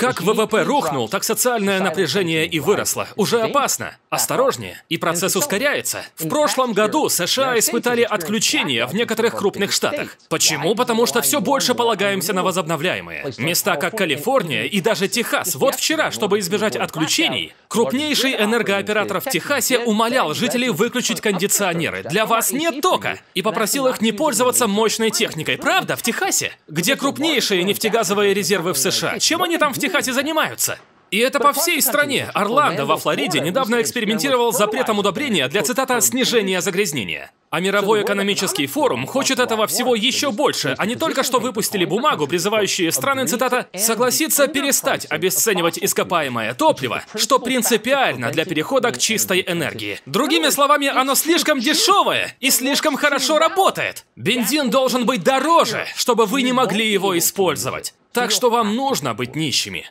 Как ВВП рухнул, так социальное напряжение и выросло. Уже опасно. Осторожнее. И процесс ускоряется. В прошлом году США испытали отключение в некоторых крупных штатах. Почему? Потому что все больше полагаемся на возобновляемые. Места как Калифорния и даже Техас. Вот вчера, чтобы избежать отключений, крупнейший энергооператор в Техасе умолял жителей выключить кондиционеры. Для вас нет тока. И попросил их не пользоваться мощной техникой. Правда? В Техасе? Где крупнейшие нефтегазовые резервы в США? Чем они там в Техасе занимаются? И это по всей стране. Орландо во Флориде недавно экспериментировал с запретом удобрения для, цитата, «снижения загрязнения». А мировой экономический форум хочет этого всего еще больше. Они только что выпустили бумагу, призывающую страны, цитата, «согласиться перестать обесценивать ископаемое топливо, что принципиально для перехода к чистой энергии». Другими словами, оно слишком дешевое и слишком хорошо работает. Бензин должен быть дороже, чтобы вы не могли его использовать. Так что вам нужно быть нищими.